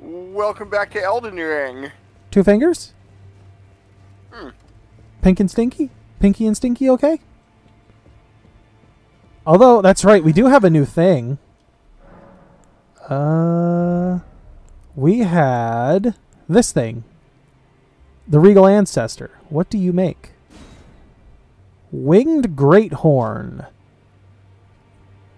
Welcome back to Elden Ring. Two fingers? Hmm. Pink and Stinky? Pinky and Stinky okay? Although, that's right, we do have a new thing. Uh, we had this thing. The Regal Ancestor. What do you make? Winged Great Horn.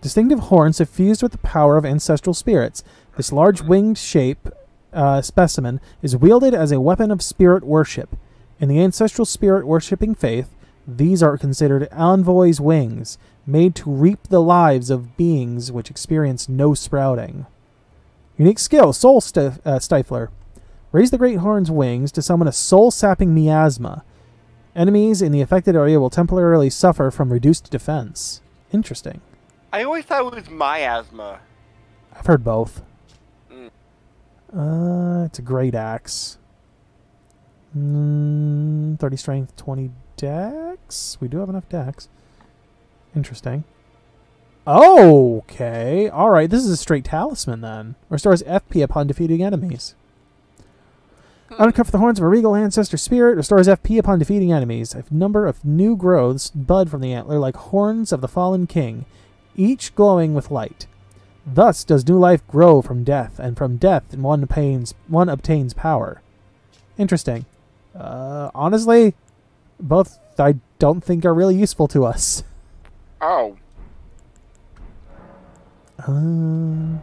Distinctive horns suffused with the power of ancestral spirits. This large winged shape uh, specimen is wielded as a weapon of spirit worship. In the ancestral spirit worshipping faith, these are considered envoys' wings, made to reap the lives of beings which experience no sprouting. Unique skill Soul stif- uh, Stifler. Raise the Great Horn's wings to summon a soul sapping miasma. Enemies in the affected area will temporarily suffer from reduced defense. Interesting. I always thought it was miasma. I've heard both. Uh, it's a great axe. Mm, 30 strength, 20 dex. We do have enough dex. Interesting. Okay. All right. This is a straight talisman then. Restores FP upon defeating enemies. Uncover the horns of a regal ancestor spirit. Restores FP upon defeating enemies. A number of new growths bud from the antler like horns of the fallen king, each glowing with light. Thus does new life grow from death, and from death one obtains one obtains power. Interesting. Uh, honestly, both I don't think are really useful to us. Oh, Uh,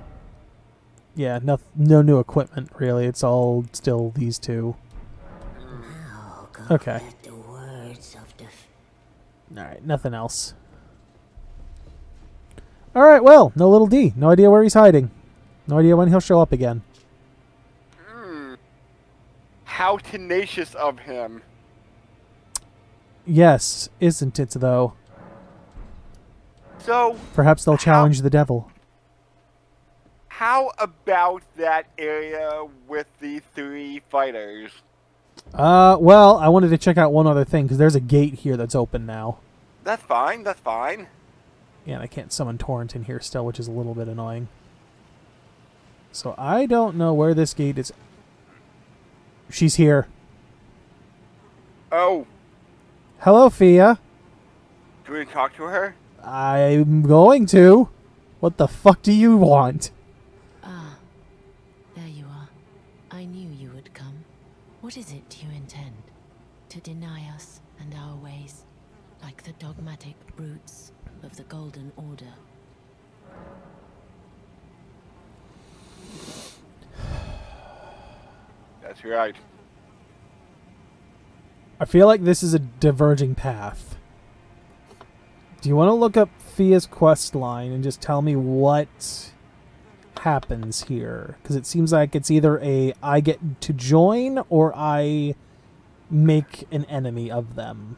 yeah, no, no new equipment really. It's all still these two. Okay. the words of the All right, nothing else. All right, well, no little D. No idea where he's hiding. No idea when he'll show up again. hmm. How tenacious of him. Yes, isn't it though? So, Perhaps they'll How- challenge the devil. how about that area with the three fighters? Uh, well, I wanted to check out one other thing because there's a gate here that's open now. That's fine, that's fine. Yeah, and I can't summon Torrent in here still, which is a little bit annoying. So I don't know where this gate is. She's here. Oh, Hello, Fia. do we talk to her? I'm going to. What the fuck do you want? Ah, there you are. I knew you would come. What is it you intend? To deny us and our ways, like the dogmatic brutes of the Golden Order. That's right. I feel like this is a diverging path. Do you want to look up Fia's quest line and just tell me what happens here? Because it seems like it's either a I get to join or I make an enemy of them.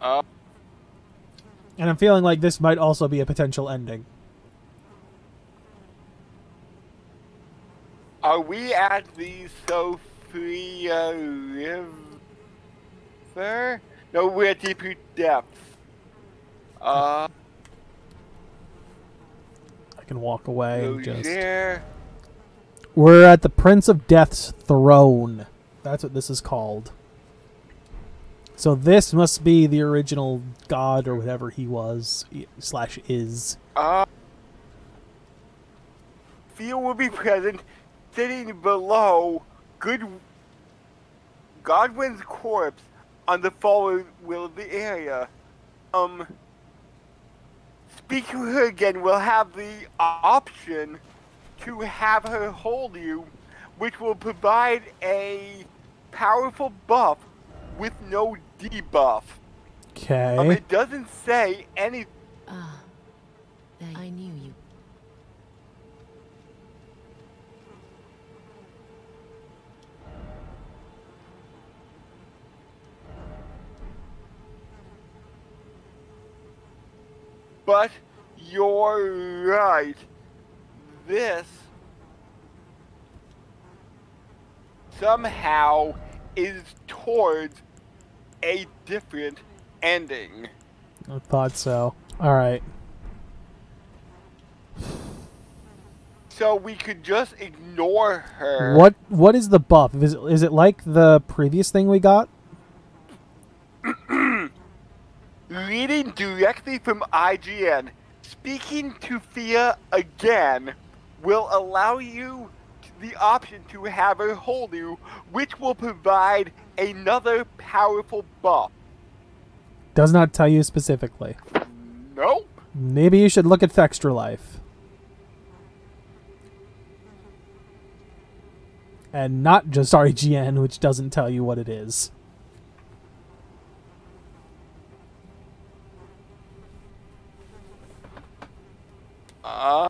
Uh, And I'm feeling like this might also be a potential ending. are we at the Siofra River? No, we're at Deep Depths. Uh, I can walk away and just. Roger. We're at the Prince of Death's throne. That's what this is called. So this must be the original god or whatever he was slash is. Uh, Fia will be present, sitting below Good Godwin's corpse on the fallen will of the area. Um, speak to her again. We'll have the option to have her hold you, which will provide a powerful buff with no debuff. Okay. Um, it doesn't say any. Ah, there I knew you. But you're right. This somehow is towards a different ending. I thought so. All right. so we could just ignore her. What what is the buff? Is it, is it like the previous thing we got? Reading directly from IGN, speaking to Fia again will allow you the option to have her hold you, which will provide another powerful buff. Does not tell you specifically. Nope. Maybe you should look at Extra Life. And not just REGN, which doesn't tell you what it is. Uh,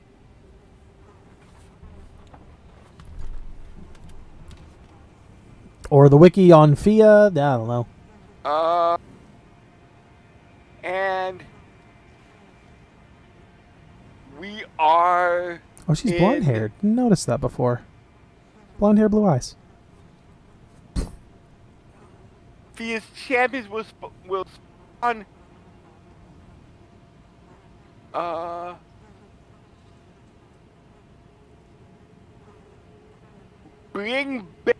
Or the wiki on FIA. I don't know. uh, and we are Oh, she's In- blonde haired. Noticed that before. Blonde hair, blue eyes. Fia's champions will sp- will spawn. Uh. Bring back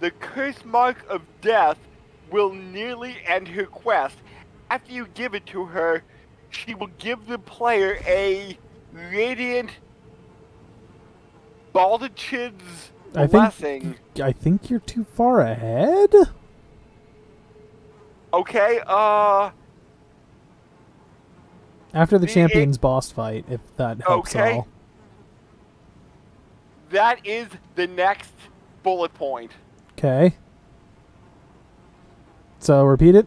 the curse mark of death will nearly end her quest. After you give it to her, she will give the player a radiant Baldachin's I think- I think you're too far ahead. Okay, uh. After the The- champions boss fight, if that helps at Okay. all. That is the next bullet point. Okay. So repeat it.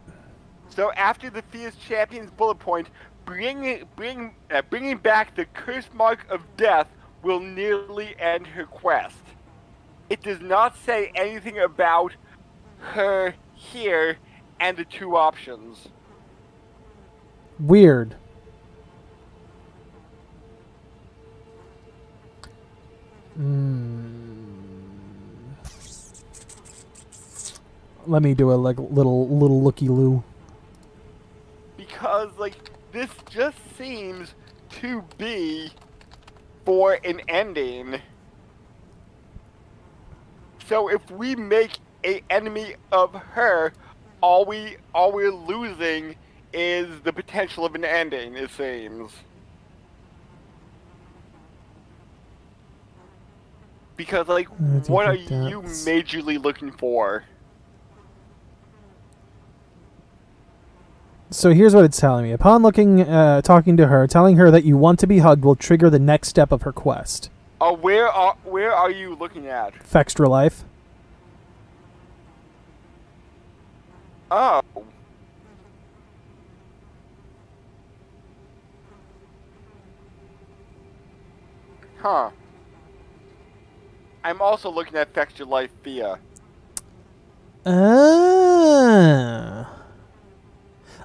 So after the Fia's Champions bullet point, bring, bring, uh, bringing back the curse mark of death will nearly end her quest. It does not say anything about her here and the two options. Weird. Mm. Let me do a like little little looky loo. Because, like, this just seems to be for an ending. So if we make a enemy of her, all we all we're losing is the potential of an ending, it seems. Because like what are think you majorly looking for? So here's what it's telling me. Upon looking, uh, talking to her, telling her that you want to be hugged will trigger the next step of her quest. Uh, where are where are you looking at? Fextralife. Oh. Huh. I'm also looking at Fextralife Via. Ah.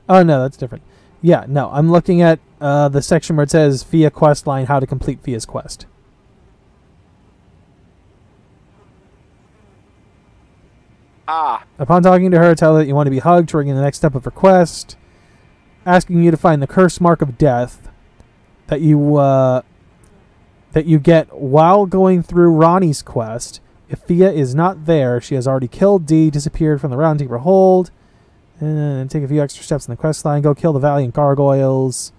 Oh no, that's different. Yeah, no, I'm looking at uh, the section where it says Fia quest line, how to complete Fia's quest. Ah, Upon talking to her, tell her that you want to be hugged, triggering the next step of her quest, asking you to find the curse mark of death that you uh, that you get while going through Ranni's quest. If Fia is not there, she has already killed D, disappeared from the Roundkeeper hold, and take a few extra steps in the quest line. Go kill the Valiant Gargoyles.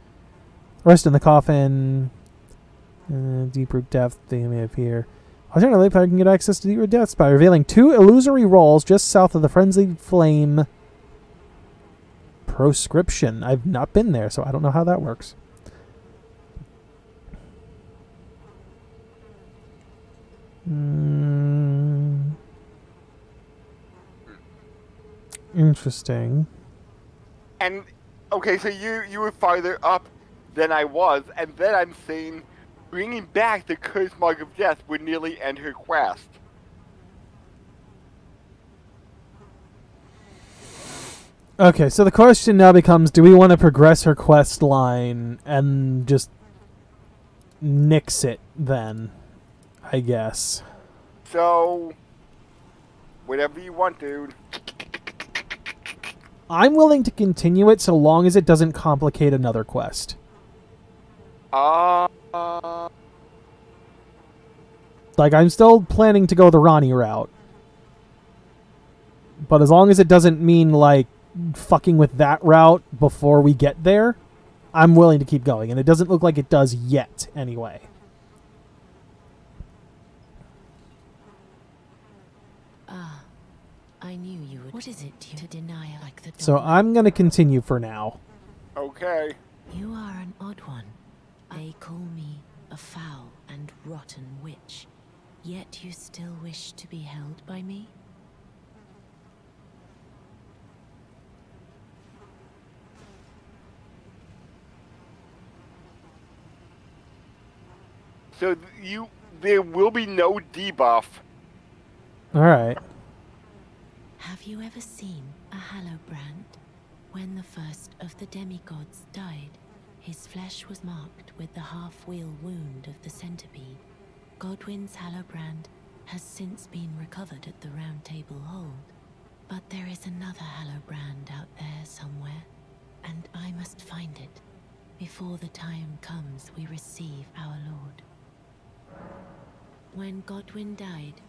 Rest in the coffin. Uh, deep root depth, they may appear. Alternatively, player can get access to your deaths by revealing two illusory walls just south of the Frenzied Flame proscription. I've not been there, so I don't know how that works. Interesting. and okay, so you you were farther up than I was, and then I'm saying bringing back the Curse Mark of Death would nearly end her quest. Okay, so the question now becomes do we want to progress her quest line and just nix it then? I guess. So, whatever you want, dude. I'm willing to continue it so long as it doesn't complicate another quest. Uh, uh, Like I'm still planning to go the Ranni route. But as long as it doesn't mean like fucking with that route before we get there, I'm willing to keep going. And it doesn't look like it does yet anyway. Ah, I knew you would. What is it you to deny like the So? I'm going to continue for now. Okay. You are an odd one. They call me a foul and rotten witch. Yet you still wish to be held by me? So you, there will be no debuff. All right. Have you ever seen a Hallowbrand? When the first of the demigods died, his flesh was marked with the half-wheel wound of the centipede. Godwin's Hallowbrand has since been recovered at the Round Table Hold. But there is another Hallowbrand out there somewhere, and I must find it before the time comes we receive our Lord. When Godwin died,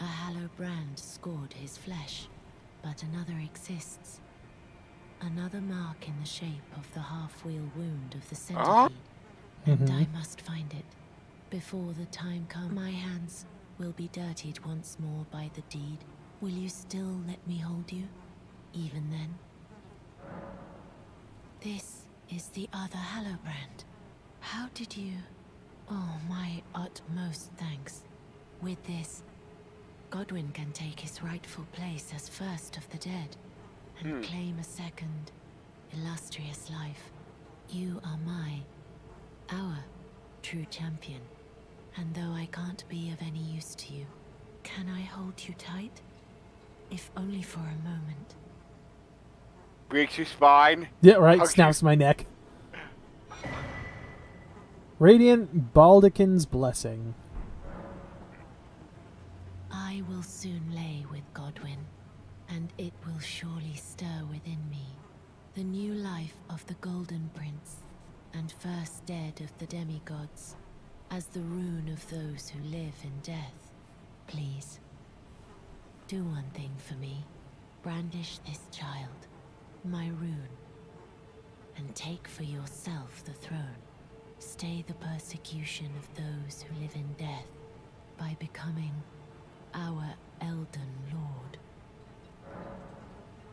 a hallow brand scored his flesh, but another exists. Another mark in the shape of the half-wheel wound of the centipede. And Mhm. I must find it. Before the time comes, my hands will be dirtied once more by the deed. Will you still let me hold you? Even then? This is the other Hallowbrand. How did you... Oh, my utmost thanks. With this, Godwin can take his rightful place as first of the dead and Hmm. claim a second, illustrious life. You are my, our true champion. And though I can't be of any use to you, can I hold you tight? If only for a moment. Breaks your spine. Yeah, right. Okay. Snaps my neck. Radiant Baldachin's Blessing. Will soon lay with Godwin, and it will surely stir within me the new life of the Golden Prince, and first dead of the demigods, as the rune of those who live in death. Please, do one thing for me. Brandish this child, my rune, and take for yourself the throne. Stay the persecution of those who live in death by becoming our Elden Lord.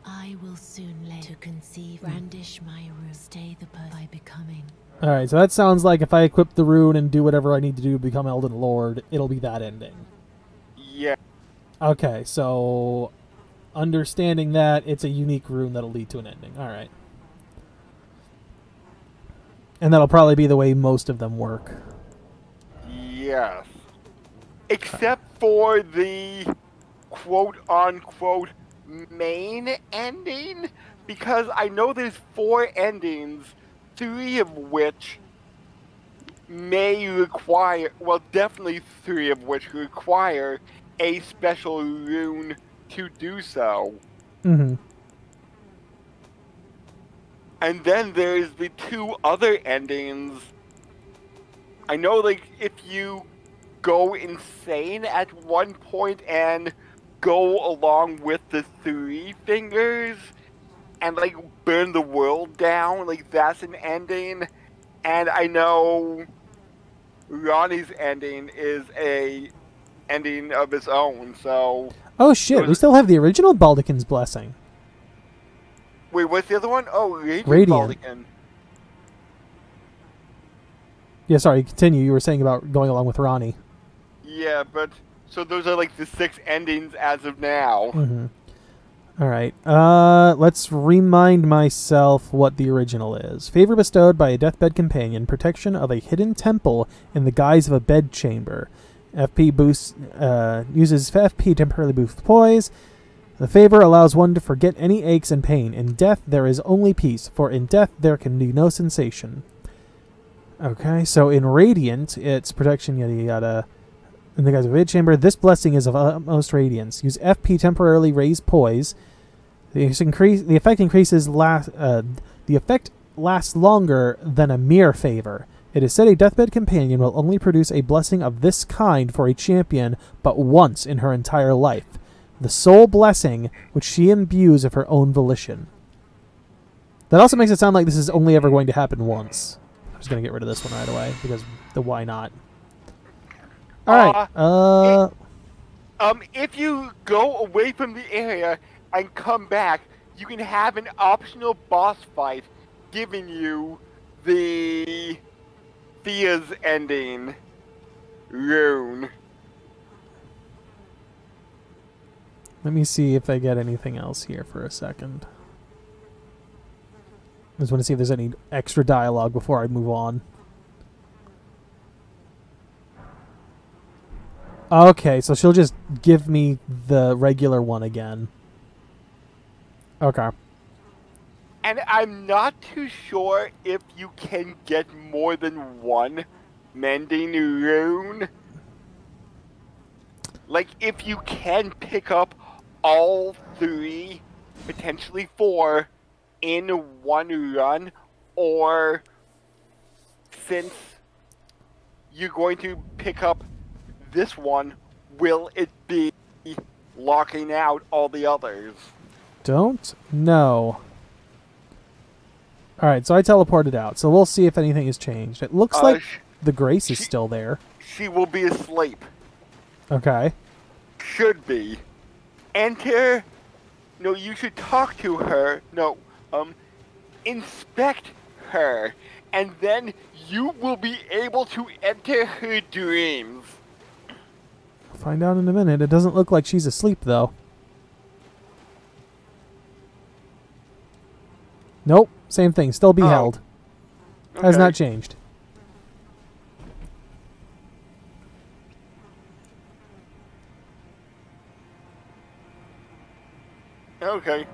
I will soon lay to conceive, hmm. brandish my rune, stay the per by becoming. All right, so that sounds like if I equip the rune and do whatever I need to do to become Elden Lord, it'll be that ending. Yeah. Okay, so understanding that it's a unique rune that'll lead to an ending. All right. And that'll probably be the way most of them work. Yes. Except for the quote unquote main ending, because I know there's four endings, three of which may require, well, definitely three of which require a special rune to do so. Mm-hmm. And then there's the two other endings. I know, like, if you go insane at one point and go along with the three fingers and, like, burn the world down, like, that's an ending. And I know Ranni's ending is a ending of its own, so. Oh shit, we still have the original Baldachin's Blessing. Wait, what's the other one? Oh, Radiant, Radiant. Baldachin. Yeah, sorry, continue. You were saying about going along with Ronnie. Yeah, but so those are like the six endings as of now. Mm-hmm. All right. Uh, let's remind myself what the original is. Favor bestowed by a deathbed companion, protection of a hidden temple in the guise of a bedchamber. FP boosts uh, uses FP temporarily boost poise. The favor allows one to forget any aches and pain. In death, there is only peace, for in death there can be no sensation. Okay, so in Radiant, it's protection yada yada. In the guise of a chamber, this blessing is of utmost radiance. Use FP temporarily raise poise. The increase the effect increases last uh, the effect lasts longer than a mere favor. It is said a deathbed companion will only produce a blessing of this kind for a champion but once in her entire life. The sole blessing which she imbues of her own volition. That also makes it sound like this is only ever going to happen once. I'm just going to get rid of this one right away because the why not. All right. Uh, Um, if you go away from the area and come back, you can have an optional boss fight giving you the Fia's ending rune. let me see if I get anything else here for a second. I just want to see if there's any extra dialogue before I move on. Okay, so she'll just give me the regular one again. Okay. And I'm not too sure if you can get more than one mending rune. Like, if you can pick up all three, potentially four, in one run, or since you're going to pick up this one, will it be locking out all the others? Don't know. Alright, so I teleported out, so we'll see if anything has changed. It looks Uh, like the Grace is she- still there. She will be asleep. Okay. Should be. Enter. No, you should talk to her. No, um, inspect her, and then you will be able to enter her dreams. Find out in a minute. It doesn't look like she's asleep, though. Nope. Same thing. Still beheld. Has Okay. not changed. Okay.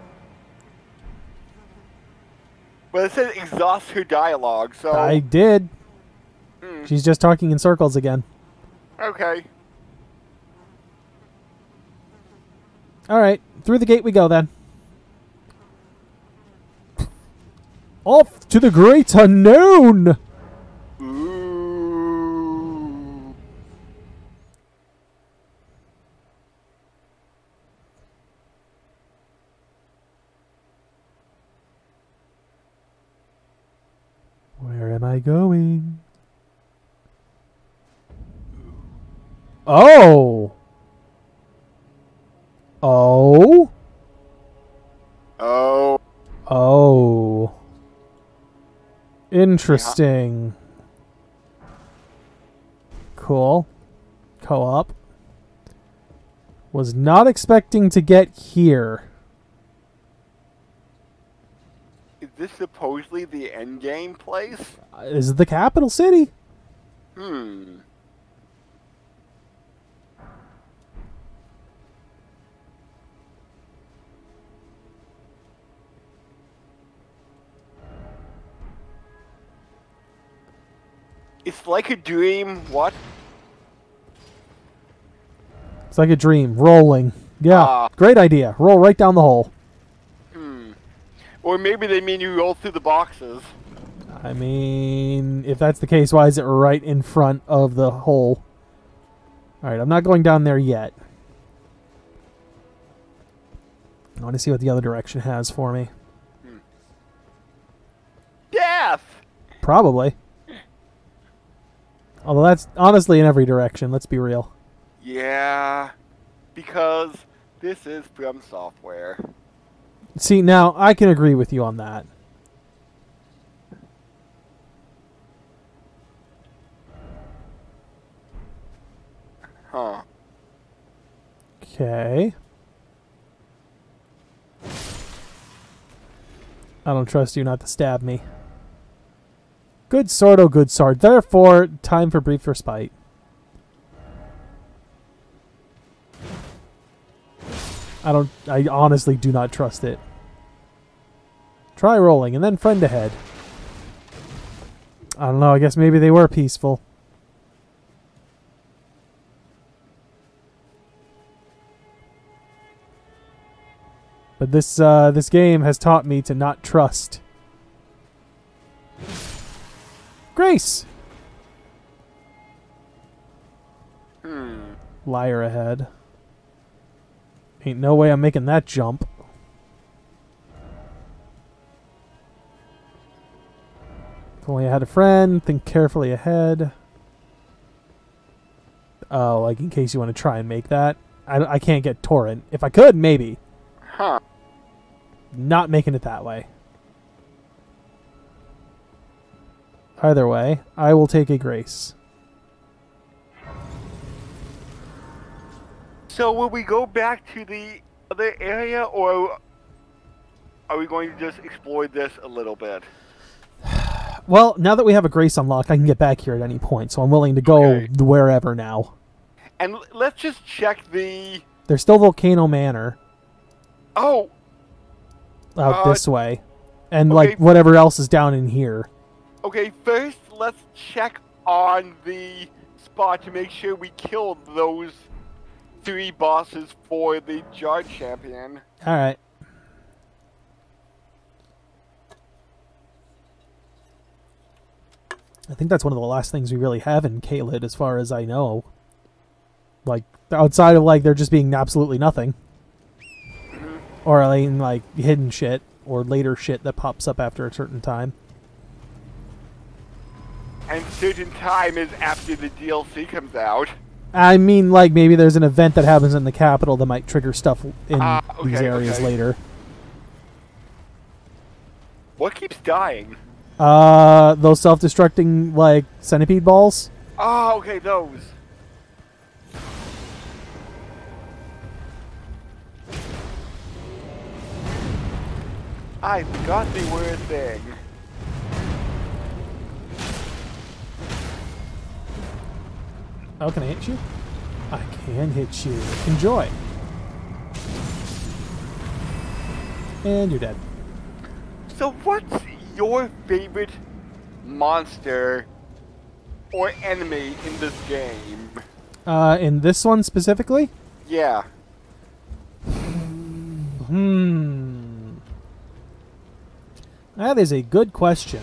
Well, it says exhaust her dialogue, so. I did. Hmm, She's just talking in circles again. okay. All right. Through the gate we go then. Off to the great unknown. Where am I going? Oh. Interesting. Cool. Co op. Was not expecting to get here. Is this supposedly the end game place? Uh, Is it the capital city? Hmm. It's like a dream. What? It's like a dream. Rolling. Yeah. Ah. Great idea. Roll right down the hole. Hmm. Or maybe they mean you roll through the boxes. I mean, if that's the case, why is it right in front of the hole? Alright, I'm not going down there yet. I want to see what the other direction has for me. Death. Probably. Although that's honestly in every direction, let's be real. Yeah. Because this is FromSoftware. See, now I can agree with you on that. Huh. Okay. I don't trust you not to stab me. Good sword, oh good sword. Therefore, time for brief respite. I don't. I honestly do not trust it. Try rolling and then friend ahead. I don't know. I guess maybe they were peaceful. But this uh, this game has taught me to not trust. Grace! Hmm. Liar ahead. Ain't no way I'm making that jump. If only I had a friend, think carefully ahead. Oh, like in case you want to try and make that. I, I can't get Torrent. If I could, maybe. Huh. Not making it that way. Either way, I will take a grace. So will we go back to the other area, or are we going to just explore this a little bit? Well, now that we have a grace unlocked, I can get back here at any point, so I'm willing to go Okay. wherever now. And let's just check the. There's still Volcano Manor Oh, out Uh, this way, and okay. like whatever else is down in here. Okay. First, let's check on the spot to make sure we killed those three bosses for the jar champion. All right. I think that's one of the last things we really have in Caelid, as far as I know. Like outside of like there just being absolutely nothing, mm-hmm. or like, like hidden shit or later shit that pops up after a certain time. And certain time is after the DLC comes out. I mean, like maybe there's an event that happens in the capital that might trigger stuff in Ah, these areas okay. later. What keeps dying? Uh, those self-destructing like centipede balls. Oh, okay, those. I forgot they were a thing. Oh, can I hit you? I can hit you. Enjoy. And you're dead. So, what's your favorite monster or enemy in this game? Uh, in this one specifically? Yeah. Hmm. That is a good question.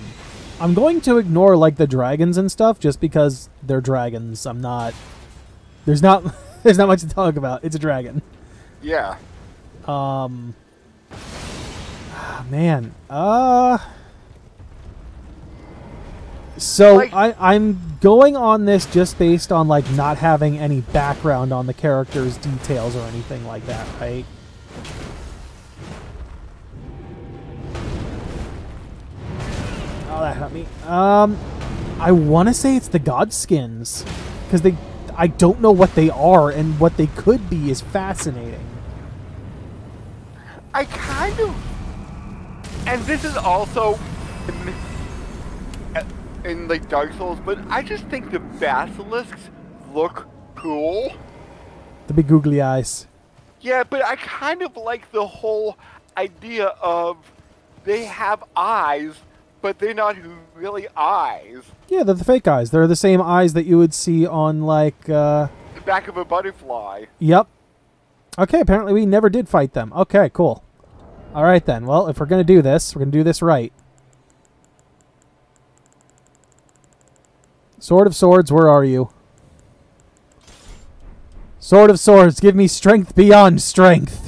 I'm going to ignore like the dragons and stuff just because they're dragons. I'm not. There's not. There's not much to talk about. It's a dragon. Yeah. Um. ah, Man. Uh. So Like- I I'm going on this just based on like not having any background on the characters' details or anything like that, right? Oh, that hurt me. Um, I want to say it's the Godskins because they. I don't know what they are and what they could be is fascinating. I kind of, and this is also in, in like Dark Souls, but I just think the basilisks look cool. The big googly eyes. Yeah, but I kind of like the whole idea of they have eyes, but they're not really eyes. Yeah, they're the fake eyes. They're the same eyes that you would see on like. uh The back of a butterfly. Yep. Okay, apparently we never did fight them. Okay, cool. All right then. Well, if we're gonna do this, we're gonna do this right. Sword of Swords, where are you? Sword of Swords, give me strength beyond strength.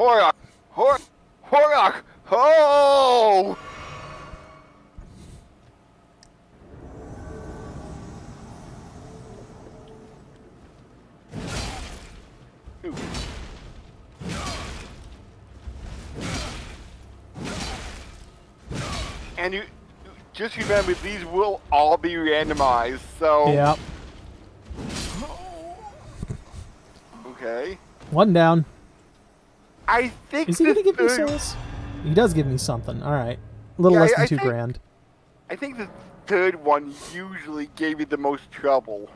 Horak! Hor Horak! Oh! Ooh. And you just remember these will all be randomized, so Yep. okay. One down. I think Is he gonna give me souls? He does give me something. All right. A little Yeah, less than I two think- grand. I think the third one usually gave you the most trouble.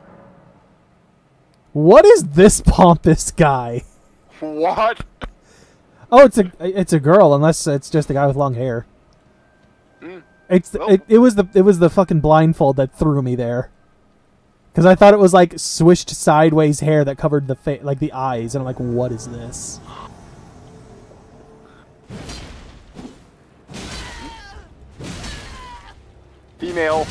What is this pompous guy? What? Oh, it's a it's a girl, unless it's just a guy with long hair. Mm. It's Well- it, it was the it was the fucking blindfold that threw me there. Because I thought it was like swished sideways hair that covered the face, like the eyes, and I'm like, what is this? Female.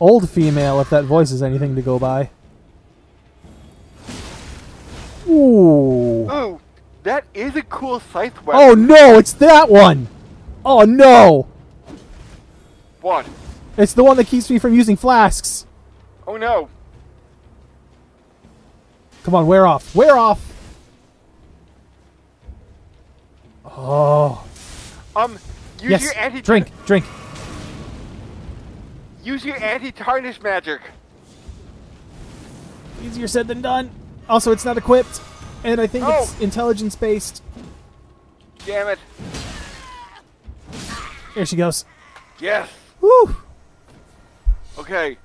Old female, if that voice is anything to go by. Ooh. Ooh, that is a cool scythe weapon. Oh no, it's that one! Oh no! What? It's the one that keeps me from using flasks. Oh no. Come on, wear off. Wear off! Oh. Um, use yes. your anti Drink, drink. Use your anti-tarnish magic. Easier said than done. Also, it's not equipped, and I think it's Oh. intelligence based. Damn it. Here she goes. Yes. Woo! Okay.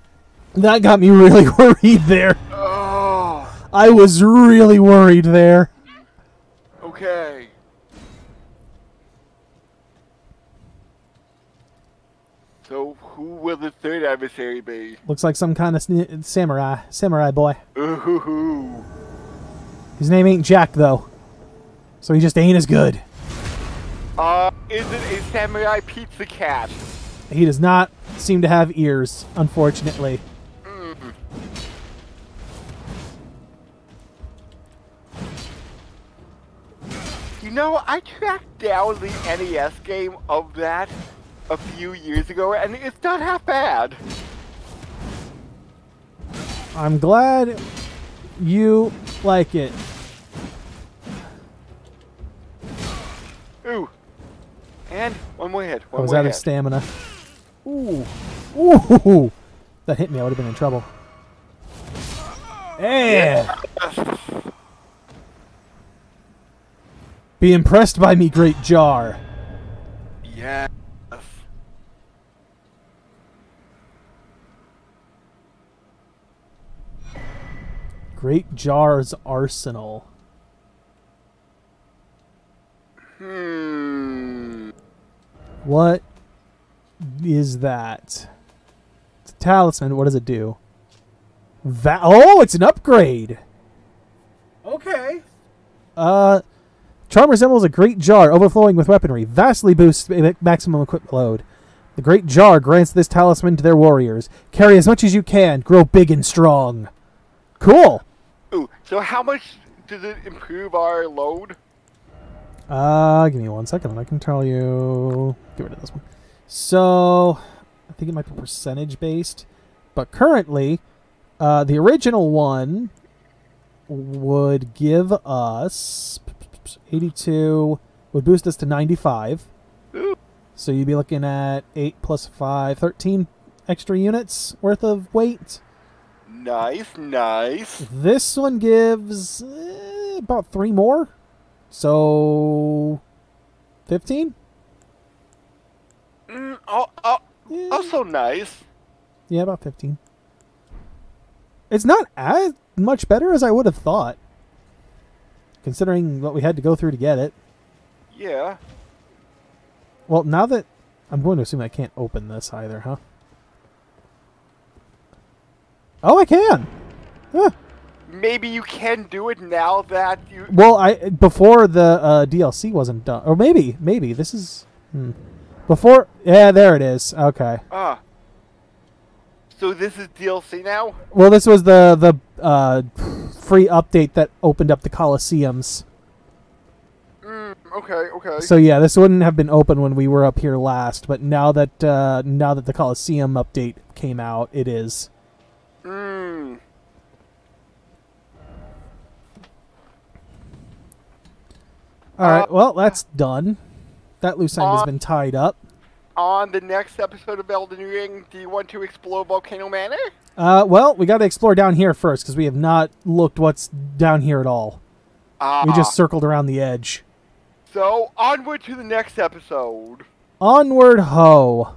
That got me really worried there. Oh. I was really worried there. Okay. So, who will the third adversary be? Looks like some kind of samurai, samurai boy. Ooh. His name ain't Jack though, so he just ain't as good. Uh, is it a samurai pizza cat? He does not seem to have ears, unfortunately. You know, I tracked down the NES game of that a few years ago, and it's not half bad. I'm glad you like it. Ooh. And one more hit. I was out of stamina. Ooh. Ooh. That hit me, I would have been in trouble. Yeah. Be impressed by me, great jar. Yes. Great Jar's Arsenal. Hmm. What is that? It's a talisman. What does it do? Va- oh, it's an upgrade. Okay. Uh, charm resembles a great jar overflowing with weaponry. Vastly boosts maximum equipment load. The great jar grants this talisman to their warriors. Carry as much as you can. Grow big and strong. Cool. Ooh. So how much does it improve our load? Uh, give me one second and I can tell you. Get rid of this one. So, I think it might be percentage based. But currently, uh, the original one would give us 82, would boost us to 95. Ooh. So you'd be looking at 8 plus 5, 13 extra units worth of weight. Nice, nice. This one gives eh, about 3 more. So, 15? Mm, oh, oh, Yeah. also nice. Yeah, about 15. It's not as much better as I would have thought, considering what we had to go through to get it. Yeah. Well, now that I'm going to assume I can't open this either, huh? Oh, I can. Huh. Maybe you can do it now that you. Well, I before the uh, DLC wasn't done, or maybe, maybe this is hmm. before. Yeah, there it is. Okay. Ah. So this is DLC now. Well, this was the the uh, free update that opened up the Colosseums. Mm, okay, okay. So yeah, this wouldn't have been open when we were up here last, but now that uh, now that the Coliseum update came out, it is. Mm. All right, Uh, well that's done. That loose end has uh, been tied up. On the next episode of Elden Ring, do you want to explore Volcano Manor? Uh, well, we got to explore down here first because we have not looked what's down here at all. Ah. We just circled around the edge. So onward to the next episode. Onward, ho!